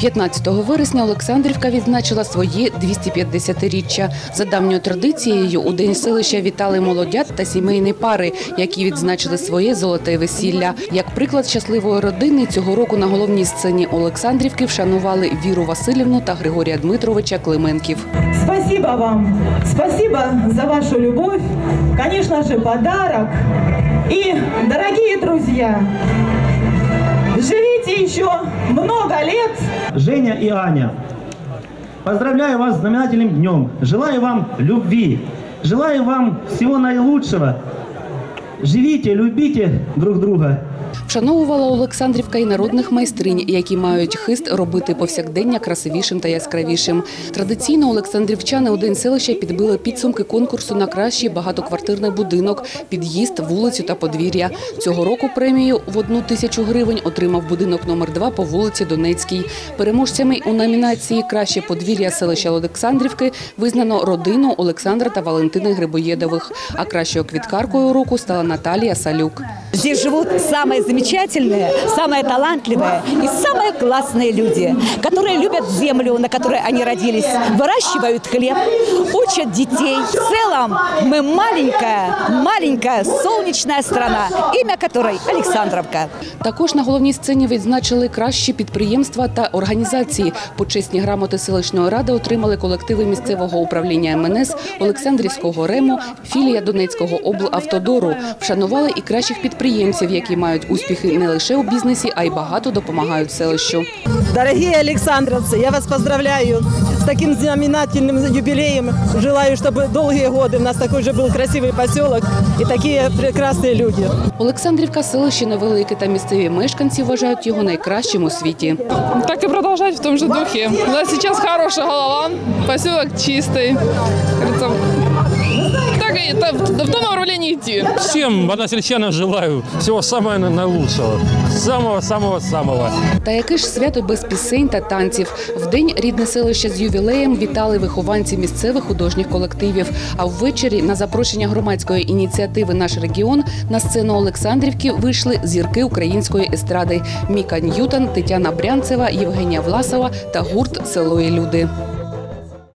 15 вересня Олександрівка відзначила своє 250-річчя. За давньою традицією у день селища вітали молодят та сімейні пари, які відзначили своє золоте весілля. Як приклад щасливої родини цього року на головній сцені Олександрівки вшанували Віру Васильівну та Григорія Дмитровича Клименків. Спасибо вам. Спасибо за вашу любовь. Конечно же, подарок. И, дорогие друзья, живите еще много лет. Женя и Аня. Поздравляю вас с знаменательным днем. Желаю вам любви. Желаю вам всего наилучшего. Живите, любите друг друга. Вшановувала Олександрівка і народних майстринь, які мають хист робити повсякдення красивішим та яскравішим. Традиційно Олександрівчани у день селища підбили підсумки конкурсу на кращий багатоквартирний будинок, під'їзд, вулицю та подвір'я. Цього року премію в одну тисячу гривень отримав будинок номер 2 по вулиці Донецькій. Переможцями у номінації Краще подвір'я селища Олександрівки визнано родину Олександра та Валентини Грибоєдових. А кращою квіткаркою року стала Наталія Салюк. Здесь живут самые замечательные, самые талантливые и самые классные люди, которые любят землю, на которой они родились, выращивают хлеб, учат детей. В целом мы маленькая, маленькая солнечная страна, имя которой Александровка. Також на головній сцені відзначили кращі підприємства та організації. Почесні грамоти селищної ради отримали колективи місцевого управління МНС, Олександрівського РЕМу, філія Донецького облавтодору. Вшанували і кращих підприємців, які мають успіхи не лише у бізнесі, а й багато допомагають селищу. Дорогие Александровцы, я вас поздравляю с таким знаменательным юбилеем. Желаю, чтобы долгие годы у нас такой же был красивый поселок и такие прекрасные люди. Олександрівка селище невелике та місцеві мешканці вважають його найкращим у світі. так и продолжать в том же духе. У нас сейчас хорошая голова, поселок чистый. в в том направлении идти. Всем односельчанам желаю всего самого на- наилучшего. Самого-самого-самого. Та яке ж свято без пісень та танців? Вдень рідне селище з ювілеєм вітали вихованці місцевих художніх колективів. А ввечері на запрошення громадської ініціативи Наш регіон на сцену Олександрівки вийшли зірки української естради Міка Ньютон, Тетяна Брянцева, Євгенія Власова та гурт Село і люди.